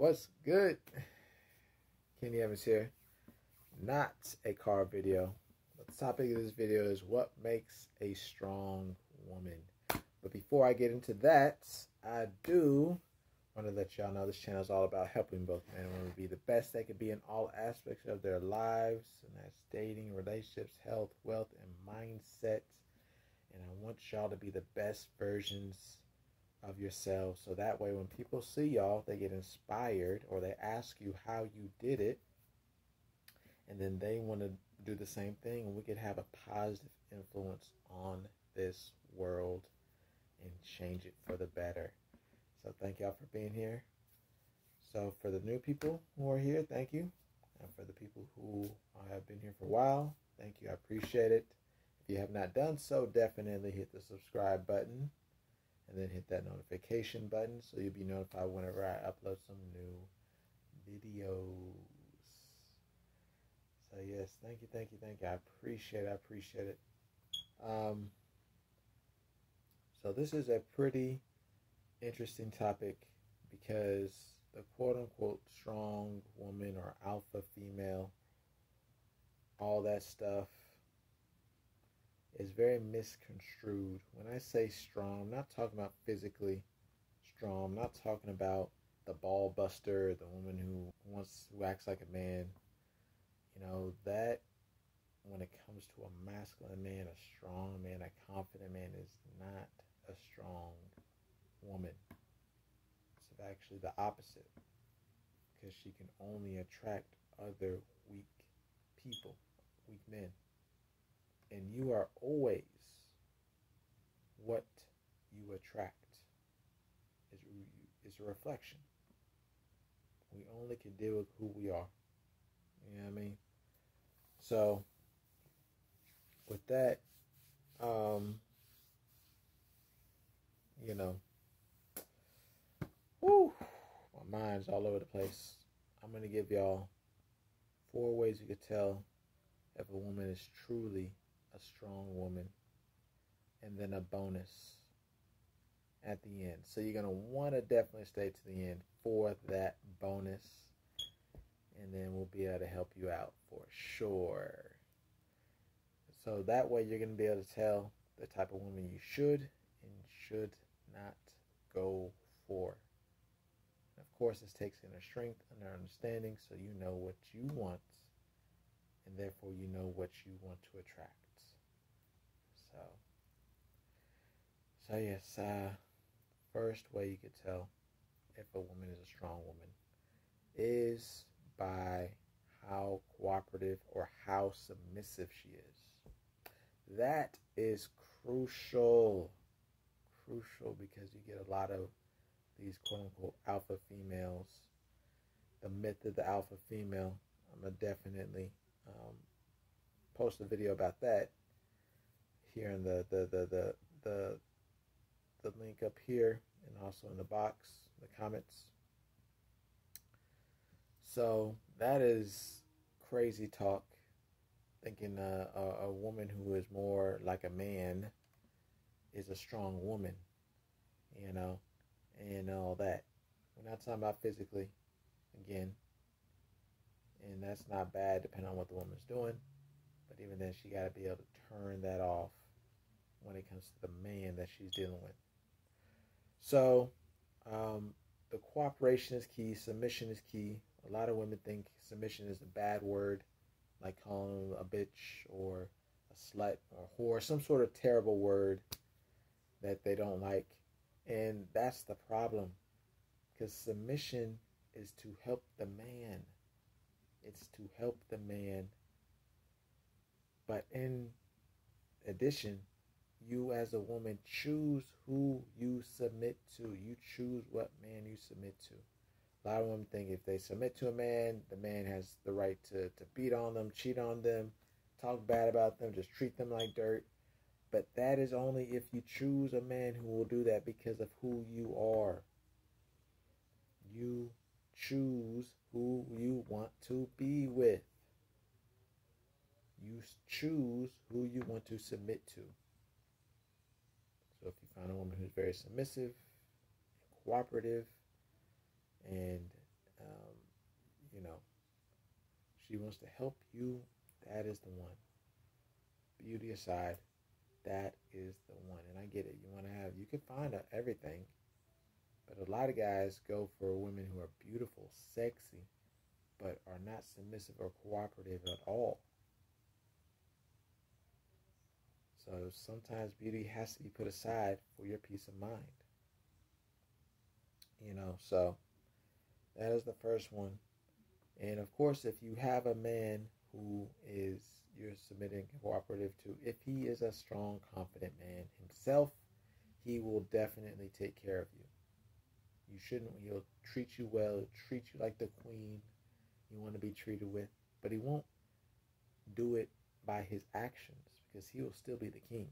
What's good? Kenny Evans here. Not a car video. The topic of this video is what makes a strong woman. But before I get into that, I do want to let y'all know this channel is all about helping both men and women be the best they could be in all aspects of their lives, and that's dating, relationships, health, wealth, and mindset. And I want y'all to be the best versions of yourselves so that way when people see y'all, they get inspired or they ask you how you did it, and then they want to do the same thing, and we could have a positive influence on this world and change it for the better. So thank y'all for being here. So for the new people who are here, thank you. And for the people who have been here for a while, thank you. I appreciate it. If you have not done so, definitely hit the subscribe button and then hit that notification button so you'll be notified whenever I upload some new videos. So yes, thank you, thank you, thank you. I appreciate it. I appreciate it. Um, so this is a pretty interesting topic because the quote unquote strong woman or alpha female, all that stuff is very misconstrued. When I say strong, I'm not talking about physically strong. I'm not talking about the ball buster, the woman who wants who acts like a man. You know, that when it comes to a masculine man, a strong man, a confident man is not a strong woman. It's actually the opposite because she can only attract other weak people, weak men. And you are always what you attract is, is a reflection. We only can deal with who we are. You know what I mean? So, with that, um, you know, whoo, my mind's all over the place. I'm going to give y'all four ways you could tell if a woman is truly a strong woman, and then a bonus at the end. So you're going to want to definitely stay to the end for that bonus, and then we'll be able to help you out for sure. So that way you're going to be able to tell the type of woman you should and should not go for. And of course, this takes inner strength and understanding so you know what you want and therefore you know what you want to attract. So, so yes, uh, first way you could tell if a woman is a strong woman is by how cooperative or how submissive she is. That is crucial crucial because you get a lot of these quote unquote alpha females. The myth of the alpha female. I'm gonna definitely um, post a video about that here in the the the the the, the link up here and also in the box, the comments. So that is crazy talk. Thinking uh, a, a woman who is more like a man is a strong woman, you know, and all that. We're not talking about physically, again, and that's not bad depending on what the woman's doing. But even then, she got to be able to turn that off when it comes to the man that she's dealing with. So, um, the cooperation is key. Submission is key. A lot of women think submission is a bad word, like calling a bitch or a slut or whore, some sort of terrible word that they don't like. And that's the problem. Because submission is to help the man. It's to help the man. But in addition, you as a woman choose who you submit to. You choose what man you submit to. A lot of women think if they submit to a man, the man has the right to, to beat on them, cheat on them, talk bad about them, just treat them like dirt. But that is only if you choose a man who will do that because of who you are. You choose who you want to be with. You choose who you want to submit to found a woman who's very submissive, cooperative, and um, you know, she wants to help you. That is the one. Beauty aside, that is the one. And I get it. You want to have, you can find everything. But a lot of guys go for women who are beautiful, sexy, but are not submissive or cooperative at all. So sometimes beauty has to be put aside for your peace of mind. You know, so that is the first one. And of course, if you have a man who is you're submitting cooperative to, if he is a strong, confident man himself, he will definitely take care of you. You shouldn't, he'll treat you well, treat you like the queen you want to be treated with, but he won't do it by his actions because he will still be the king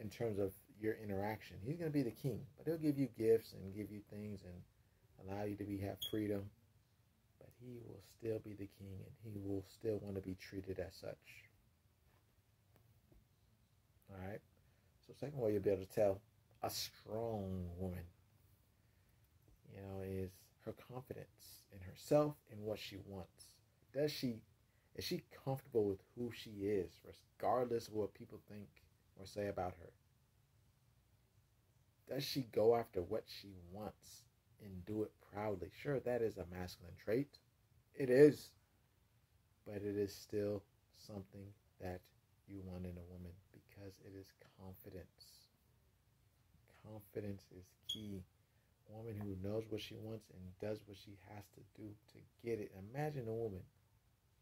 in terms of your interaction. He's going to be the king, but he'll give you gifts and give you things and allow you to be have freedom. But he will still be the king, and he will still want to be treated as such. All right. So, second way you'll be able to tell a strong woman, you know, is her confidence in herself and what she wants. Does she is she comfortable with who she is, regardless of what people think or say about her? Does she go after what she wants and do it proudly? Sure, that is a masculine trait. It is. But it is still something that you want in a woman because it is confidence. Confidence is key. A woman who knows what she wants and does what she has to do to get it. Imagine a woman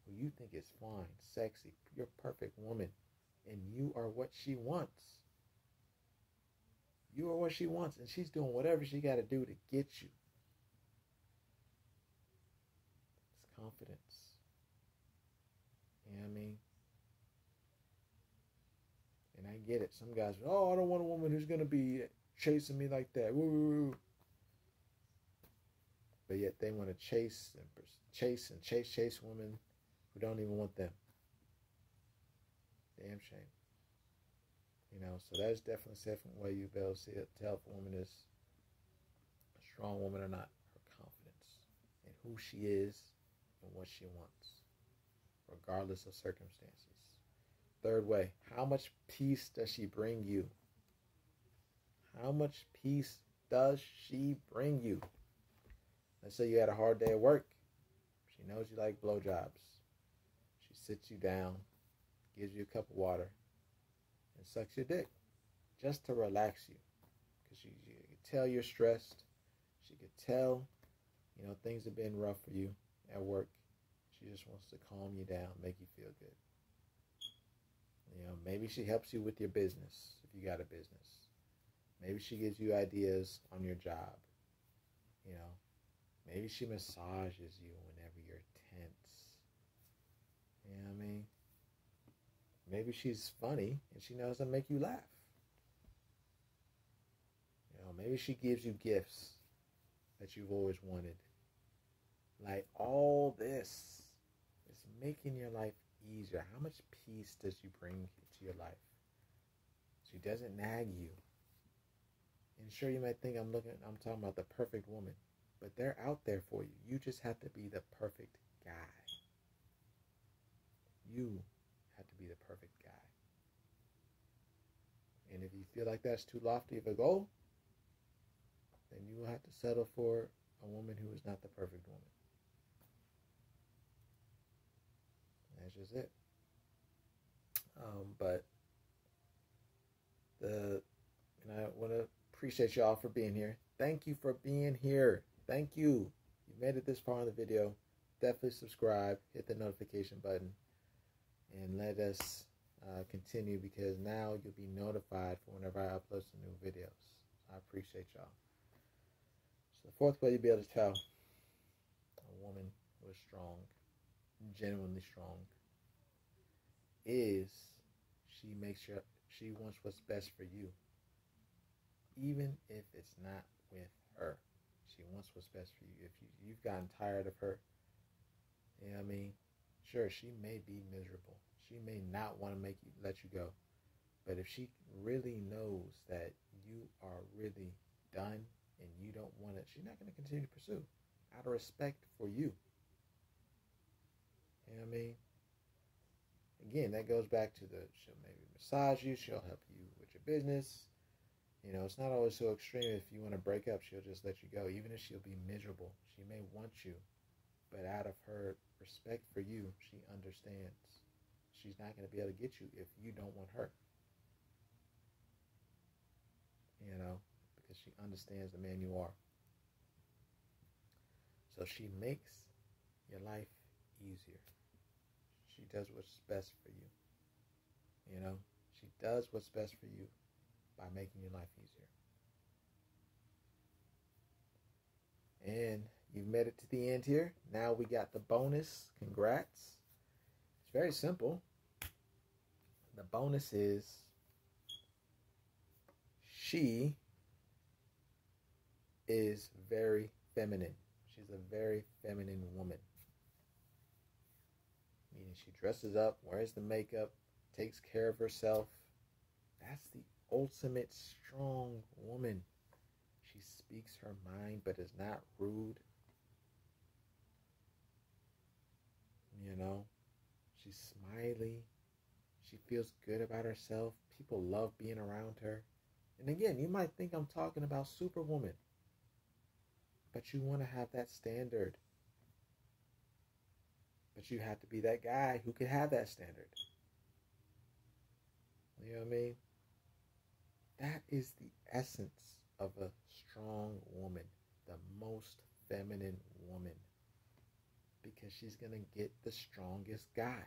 who you think is fine, sexy, your perfect woman, and you are what she wants. You are what she wants, and she's doing whatever she got to do to get you. It's confidence. You know what I mean? And I get it. Some guys, oh, I don't want a woman who's going to be chasing me like that. Woo. But yet they want to chase and chase and chase, chase women we don't even want them. Damn shame. You know, so that's definitely a different way you be able to see it, tell if a woman is a strong woman or not. Her confidence in who she is and what she wants, regardless of circumstances. Third way, how much peace does she bring you? How much peace does she bring you? Let's say you had a hard day at work. She knows you like blowjobs sits you down, gives you a cup of water, and sucks your dick just to relax you. Because she, could tell you're stressed. She could tell, you know, things have been rough for you at work. She just wants to calm you down, make you feel good. You know, maybe she helps you with your business if you got a business. Maybe she gives you ideas on your job. You know, maybe she massages you whenever you're you know what I mean? Maybe she's funny and she knows how to make you laugh. You know, maybe she gives you gifts that you've always wanted. Like all this is making your life easier. How much peace does she bring to your life? She doesn't nag you. And sure, you might think I'm looking, I'm talking about the perfect woman, but they're out there for you. You just have to be the perfect guy. You have to be the perfect guy. And if you feel like that's too lofty of a goal, then you will have to settle for a woman who is not the perfect woman. That's just it. Um, but the and I want to appreciate y'all for being here. Thank you for being here. Thank you. You made it this far in the video. Definitely subscribe. Hit the notification button and let us uh, continue because now you'll be notified for whenever I upload some new videos. I appreciate y'all. So the fourth way you'll be able to tell a woman who is strong, genuinely strong, is she makes sure she wants what's best for you. Even if it's not with her. She wants what's best for you. If you, you've gotten tired of her, you know what I mean? Sure, she may be miserable. She may not want to make you let you go. But if she really knows that you are really done and you don't want it, she's not going to continue to pursue out of respect for you. You know what I mean? Again, that goes back to the she'll maybe massage you, she'll help you with your business. You know, it's not always so extreme. If you want to break up, she'll just let you go, even if she'll be miserable. She may want you, but out of her respect for you, she understands. She's not going to be able to get you if you don't want her. You know, because she understands the man you are. So she makes your life easier. She does what's best for you. You know, she does what's best for you by making your life easier. And you've made it to the end here. Now we got the bonus. Congrats. It's very simple. The bonus is she is very feminine. She's a very feminine woman. Meaning she dresses up, wears the makeup, takes care of herself. That's the ultimate strong woman. She speaks her mind but is not rude. You know, she's smiley. She feels good about herself. People love being around her. And again, you might think I'm talking about Superwoman, but you want to have that standard. But you have to be that guy who can have that standard. You know what I mean? That is the essence of a strong woman, the most feminine woman. Because she's going to get the strongest guy.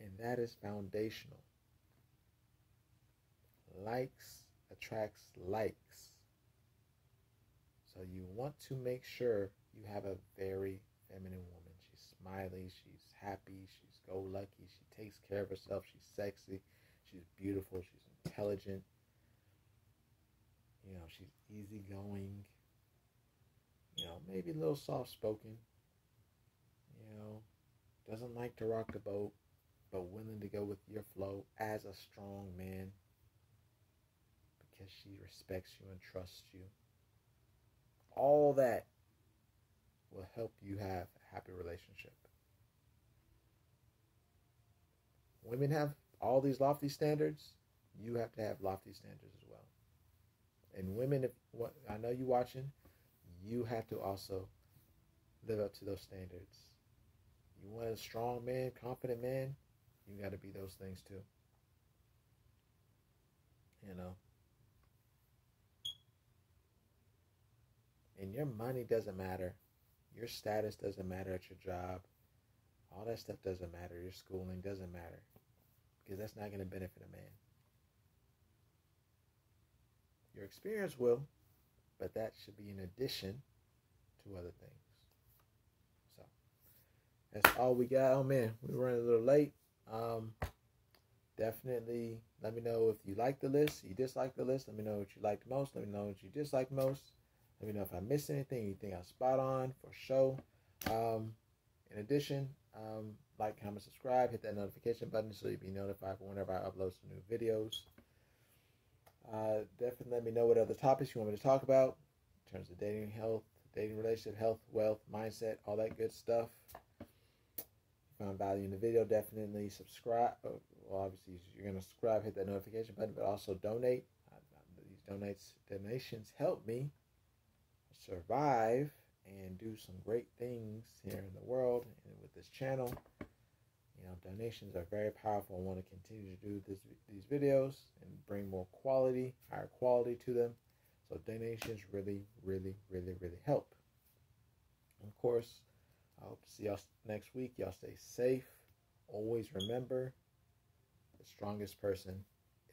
And that is foundational. Likes attracts likes. So you want to make sure you have a very feminine woman. She's smiley, she's happy, she's go lucky, she takes care of herself, she's sexy, she's beautiful, she's intelligent. You know, she's easygoing. You know, maybe a little soft spoken. You know, doesn't like to rock the boat, but willing to go with your flow as a strong man because she respects you and trusts you. All that will help you have a happy relationship. Women have all these lofty standards. You have to have lofty standards as well. And women, if what I know you watching, you have to also live up to those standards. You want a strong man, confident man, you got to be those things too. You know. And your money doesn't matter. Your status doesn't matter at your job. All that stuff doesn't matter. Your schooling doesn't matter. Because that's not going to benefit a man. Your experience will, but that should be in addition to other things. So that's all we got. Oh man, we're running a little late. Um, definitely let me know if you like the list, you dislike the list. Let me know what you liked most. Let me know what you dislike most. Let me know if I missed anything you think I spot on for show. Um, in addition, um, like, comment, subscribe, hit that notification button so you'll be notified whenever I upload some new videos. Uh, definitely let me know what other topics you want me to talk about in terms of dating, health, dating, relationship, health, wealth, mindset, all that good stuff. Found value in the video, definitely subscribe. Uh, well, obviously, you're going to subscribe, hit that notification button, but also donate. These donates, donations help me survive and do some great things here in the world and with this channel. You know, donations are very powerful. I want to continue to do this, these videos and bring more quality, higher quality to them. So donations really, really, really, really help. And of course, I hope to see y'all next week. Y'all stay safe. Always remember, the strongest person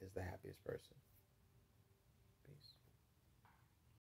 is the happiest person.